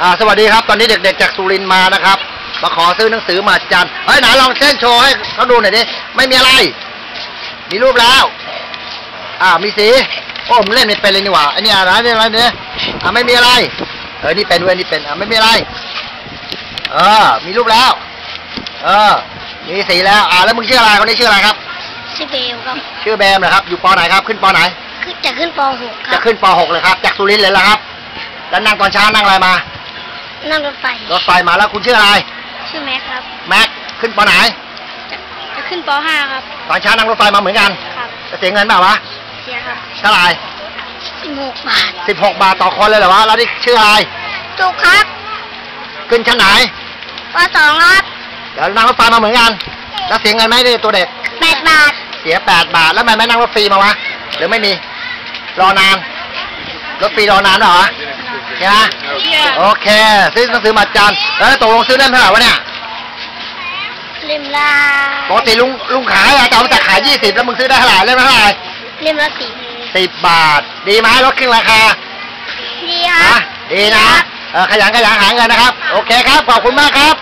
อ่าสวัสดีครับ ตอนนี้เด็กๆจากสุรินทร์มานะครับมาขอซื้อหนังสือมาจันเฮ้ยไหนลองเส้นโชว์ให้เขาดูหน่อยดิไม่มีอะไร มีรูปแล้ว อ่ามีสีโอ้ผมเล่นไม่เป็นเลยนี่หว่าไอันนี้อะไรนี่อะไรเนี่ยอ่าไม่มีอะไรเออนี่เป็นเว้ยนี่เป็นอ่าไม่มีอะไร เออ มีรูปแล้ว เออ มีสีแล้ว อ่าแล้วมึงชื่ออะไรคนนี้ชื่ออะไรครับชื่อเบลครับชื่อแบมนะครับ อยู่ปอไหนครับ ขึ้นปอไหนคือจะขึ้นป .6 คจะรับขึ้นป .6 เลยครับ จากสุรินทร์เลยละครับ แล้วนั่งตอนเช้านั่งอะไรมา นั่งรถไฟ รถไฟมาแล้วคุณชื่ออะไร ชื่อแม็กครับ แม็กขึ้นปไหนจะจะขึ้นป .5 ครับ ตอนเช้านั่งรถไฟมาเหมือนกัน ครับ จะเสียเงินเปล่าวะ เสียครับเท่าไหร่16บาทสิบหกบาทต่อคนเลยเหรอวะ แล้วนี่ชื่ออะไรถูกครับ ขึ้นชั้นไหนป .2 ครับ เดี๋ยวนั่งรถไฟมาเหมือนกัน แล้วเสียเงินไหมนี่ตัวเด็ก8บาท เสียแปดบาท แล้วทำไมไม่นั่งรถฟรีมาวะ หรือไม่มี รอนาน รถฟรีรอนานเหรอ ใช่ไหมโอเคซื้อหนังสือมาจันแล้วตกลงซื้อได้เท่าไหร่วะเนี่ยเล่มละปกติลุงลุงขายอะแต่ว่าจะขายยี่สิบแล้วมึงซื้อได้เท่าไหร่เล่มละเท่าไหร่เล่มละสี่สิบบาท ดีไหมลดครึ่งราคาดีครันะบดีนะเออขยันขยันหาเงินนะครับ โอเคครับ ขอบคุณมากครับ